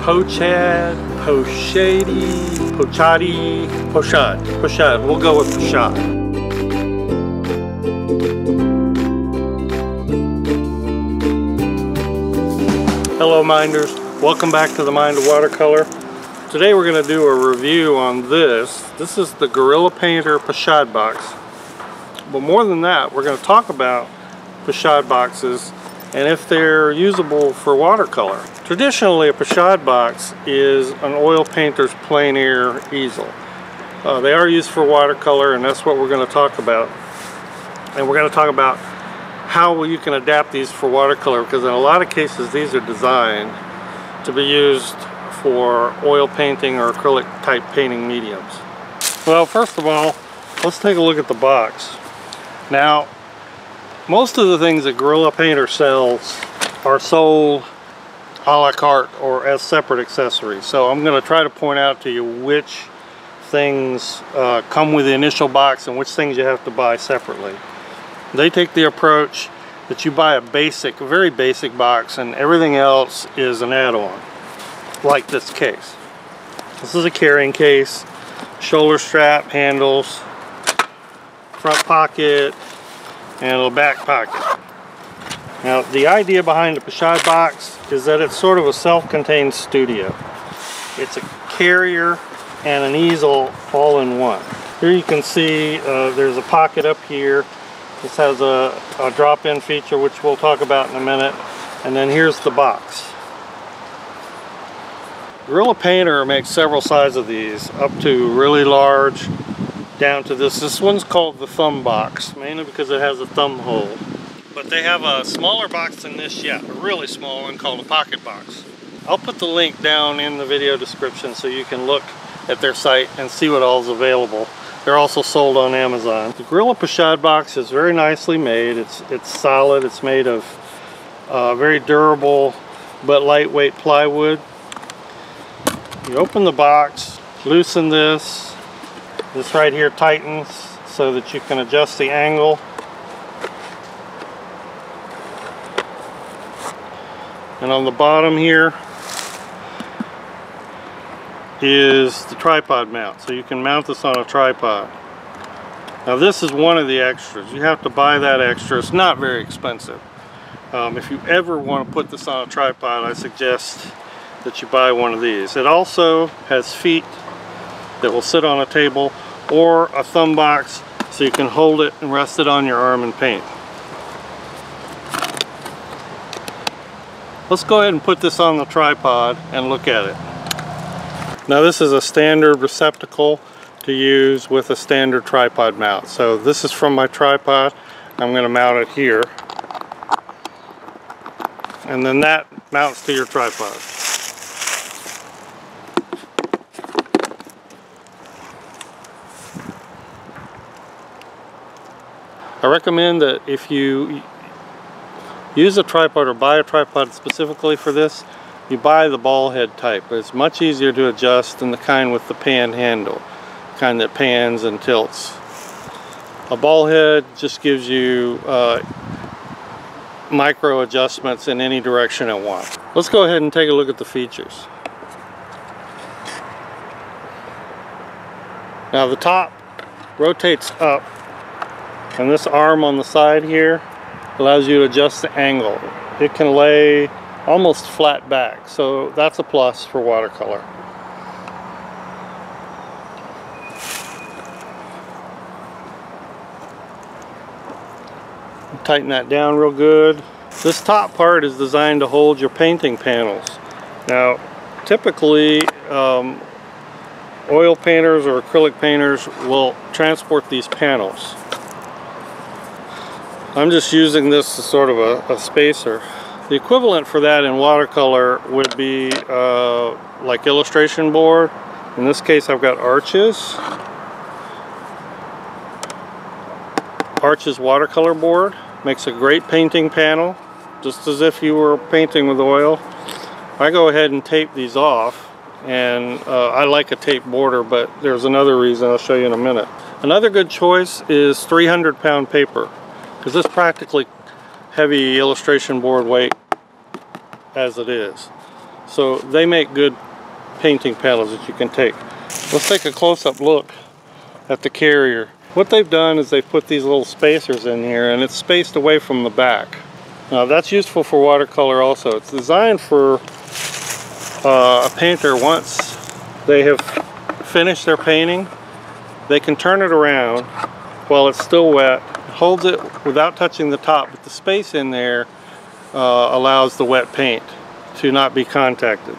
Pochad, Pochady, Pochadi, Pochad, Pochad. We'll go with Pochad. Hello minders, welcome back to the Mind of Watercolor. Today we're going to do a review on this. This is the Guerrilla Painter Pochade box. But more than that, we're going to talk about Pochade boxes and if they're usable for watercolor. Traditionally a Pochade box is an oil painter's plein air easel. Uh, they are used for watercolor and that's what we're going to talk about. And we're going to talk about how you can adapt these for watercolor because in a lot of cases these are designed to be used for oil painting or acrylic type painting mediums. Well first of all let's take a look at the box. Now most of the things that Guerrilla Painter sells are sold a la carte or as separate accessories so I'm going to try to point out to you which things uh, come with the initial box and which things you have to buy separately. They take the approach that you buy a basic, a very basic box and everything else is an add-on, like this case. This is a carrying case, shoulder strap, handles, front pocket, and a little back pocket. Now the idea behind the Pochade box is that it's sort of a self-contained studio. It's a carrier and an easel all in one. Here you can see uh, there's a pocket up here this has a, a drop-in feature which we'll talk about in a minute. And then here's the box. Guerrilla Painter makes several sizes of these, up to really large, down to this. This one's called the thumb box, mainly because it has a thumb hole. But they have a smaller box than this yet, a really small one called a pocket box. I'll put the link down in the video description so you can look at their site and see what all is available. They're also sold on Amazon. The Guerrilla Pochade box is very nicely made. It's, it's solid. It's made of uh, very durable but lightweight plywood. You open the box, loosen this. This right here tightens so that you can adjust the angle. And on the bottom here, is the tripod mount. So you can mount this on a tripod. Now this is one of the extras. You have to buy that extra. It's not very expensive. Um, if you ever want to put this on a tripod, I suggest that you buy one of these. It also has feet that will sit on a table or a thumb box so you can hold it and rest it on your arm and paint. Let's go ahead and put this on the tripod and look at it. Now this is a standard receptacle to use with a standard tripod mount. So this is from my tripod. I'm going to mount it here. And then that mounts to your tripod. Recommend that if you use a tripod or buy a tripod specifically for this, you buy the ball head type. It's much easier to adjust than the kind with the pan handle, kind that pans and tilts. A ball head just gives you uh, micro adjustments in any direction it wants. Let's go ahead and take a look at the features. Now the top rotates up and this arm on the side here allows you to adjust the angle. It can lay almost flat back so that's a plus for watercolor. Tighten that down real good. This top part is designed to hold your painting panels. Now typically um, oil painters or acrylic painters will transport these panels I'm just using this as sort of a, a spacer the equivalent for that in watercolor would be uh, like illustration board. In this case I've got Arches. Arches watercolor board. Makes a great painting panel, just as if you were painting with oil. I go ahead and tape these off and uh, I like a tape border but there's another reason I'll show you in a minute. Another good choice is 300 pound paper because this practically heavy illustration board weight as it is. So they make good painting panels that you can take. Let's take a close-up look at the carrier. What they've done is they've put these little spacers in here and it's spaced away from the back. Now that's useful for watercolor also. It's designed for uh, a painter once they have finished their painting, they can turn it around while it's still wet, holds it without touching the top, but the space in there uh, allows the wet paint to not be contacted.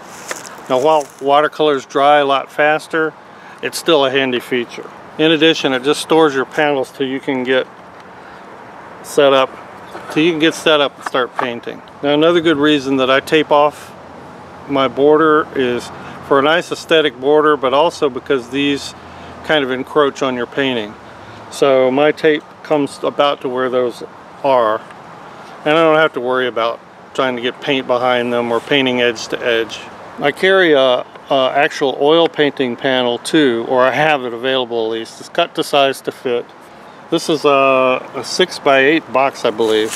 Now while watercolors dry a lot faster, it's still a handy feature. In addition, it just stores your panels till you can get set up, till you can get set up and start painting. Now another good reason that I tape off my border is for a nice aesthetic border, but also because these kind of encroach on your painting. So my tape comes about to where those are, and I don't have to worry about trying to get paint behind them or painting edge to edge. I carry a, a actual oil painting panel too, or I have it available at least. It's cut to size to fit. This is a, a 6 by 8 box, I believe.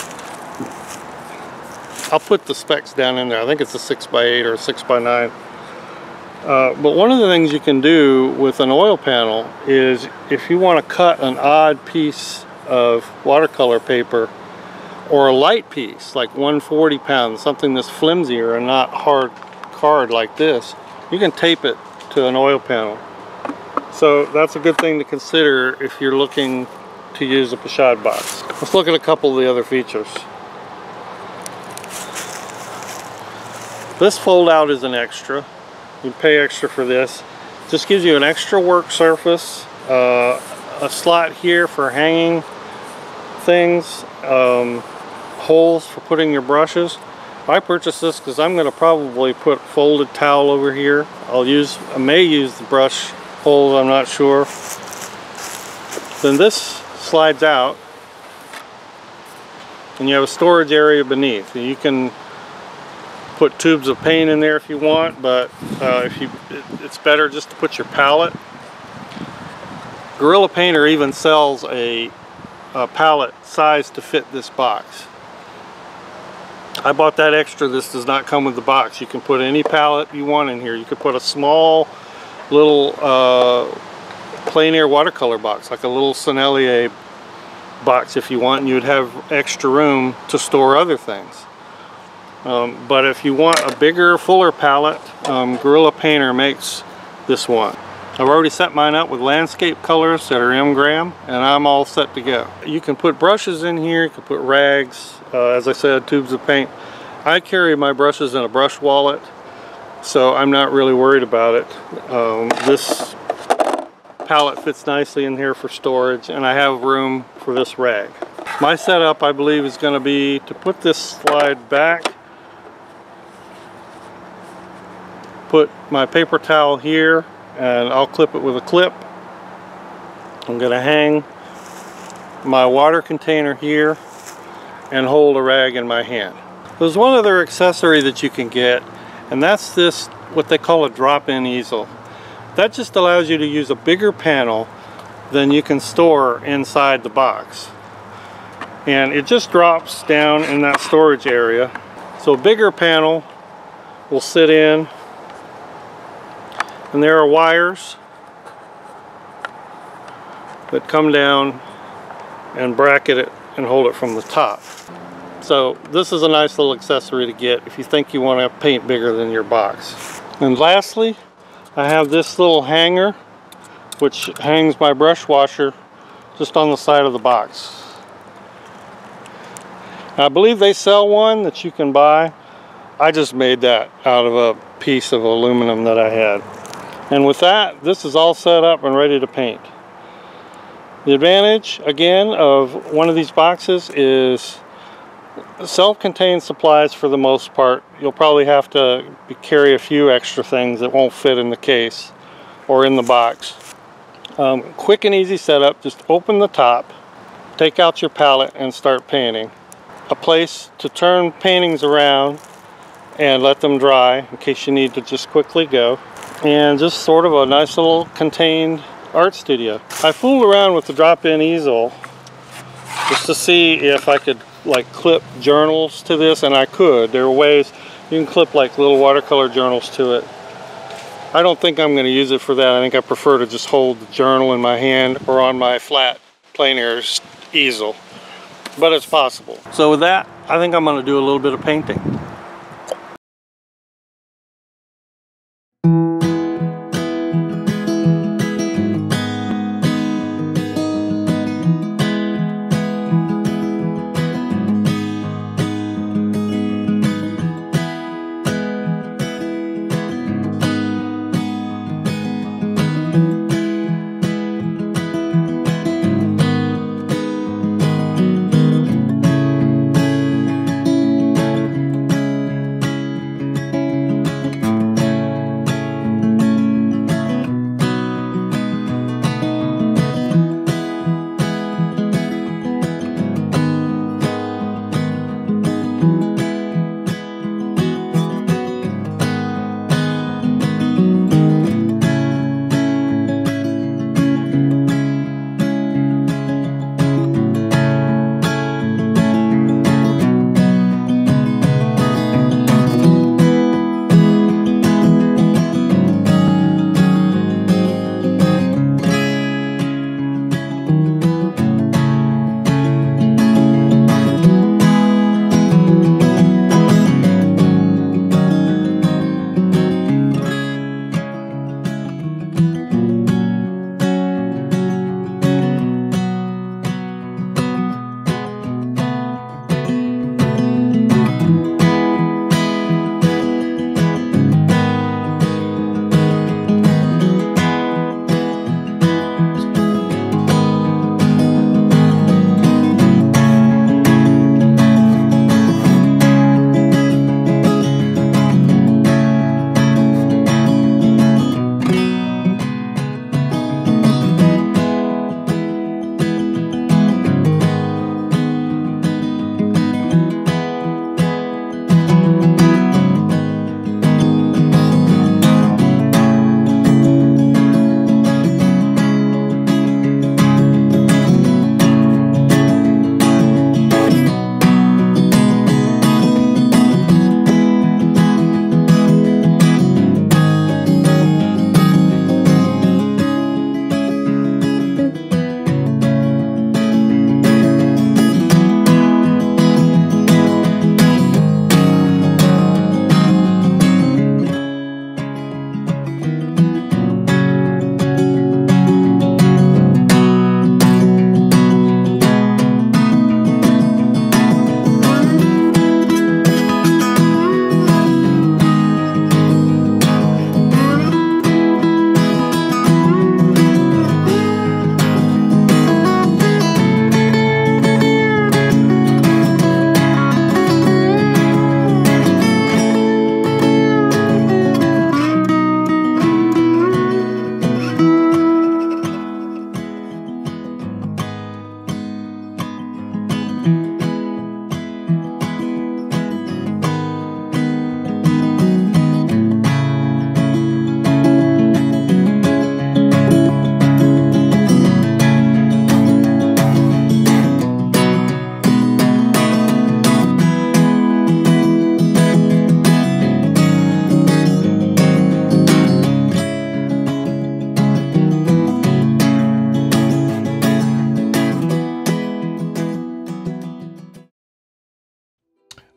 I'll put the specs down in there. I think it's a 6 by 8 or a 6 by 9 uh, but one of the things you can do with an oil panel is if you want to cut an odd piece of watercolor paper or a light piece like 140 pounds something that's flimsier and not hard card like this you can tape it to an oil panel. So that's a good thing to consider if you're looking to use a pochade box. Let's look at a couple of the other features. This fold out is an extra. You pay extra for this. Just gives you an extra work surface uh, a slot here for hanging things um, holes for putting your brushes. I purchased this because I'm going to probably put folded towel over here. I'll use I may use the brush holes I'm not sure. Then this slides out and you have a storage area beneath. You can put tubes of paint in there if you want, but uh, if you, it, it's better just to put your palette. Guerrilla Painter even sells a, a palette size to fit this box. I bought that extra. This does not come with the box. You can put any palette you want in here. You could put a small little uh, plein air watercolor box, like a little Sennelier box if you want, and you'd have extra room to store other things. Um, but if you want a bigger, fuller palette, um, Guerrilla Painter makes this one. I've already set mine up with landscape colors that are M. Graham and I'm all set to go. You can put brushes in here, you can put rags, uh, as I said, tubes of paint. I carry my brushes in a brush wallet, so I'm not really worried about it. Um, this palette fits nicely in here for storage and I have room for this rag. My setup I believe is going to be to put this slide back put my paper towel here and I'll clip it with a clip. I'm going to hang my water container here and hold a rag in my hand. There's one other accessory that you can get and that's this what they call a drop-in easel. That just allows you to use a bigger panel than you can store inside the box. And it just drops down in that storage area. So a bigger panel will sit in and there are wires that come down and bracket it and hold it from the top. So this is a nice little accessory to get if you think you want to paint bigger than your box. And lastly, I have this little hanger which hangs my brush washer just on the side of the box. I believe they sell one that you can buy. I just made that out of a piece of aluminum that I had. And with that, this is all set up and ready to paint. The advantage, again, of one of these boxes is self-contained supplies for the most part. You'll probably have to carry a few extra things that won't fit in the case or in the box. Um, quick and easy setup, just open the top, take out your palette and start painting. A place to turn paintings around and let them dry in case you need to just quickly go and just sort of a nice little contained art studio. I fooled around with the drop-in easel just to see if I could like clip journals to this and I could. There are ways You can clip like little watercolor journals to it. I don't think I'm going to use it for that. I think I prefer to just hold the journal in my hand or on my flat plein air easel. But it's possible. So with that, I think I'm going to do a little bit of painting.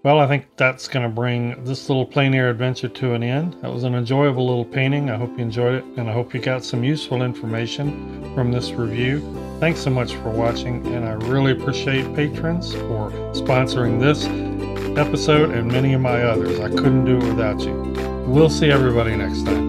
Well, I think that's going to bring this little plein air adventure to an end. That was an enjoyable little painting. I hope you enjoyed it, and I hope you got some useful information from this review. Thanks so much for watching, and I really appreciate patrons for sponsoring this episode and many of my others. I couldn't do it without you. We'll see everybody next time.